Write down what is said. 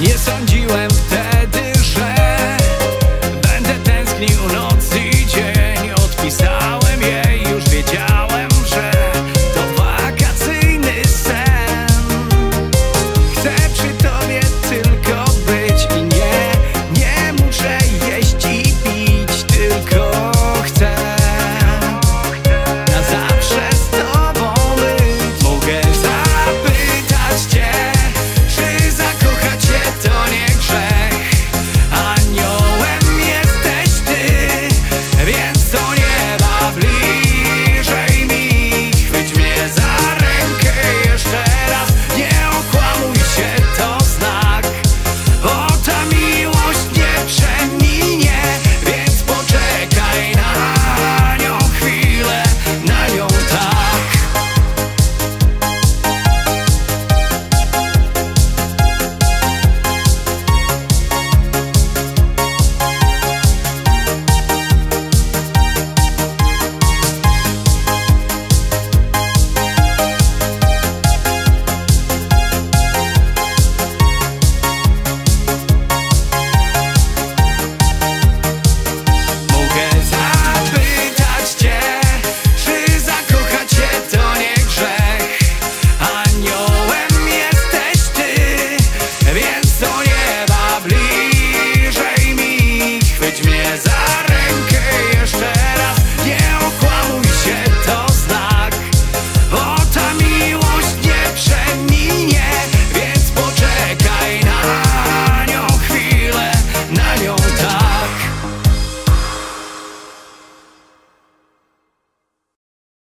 Yes, I'm.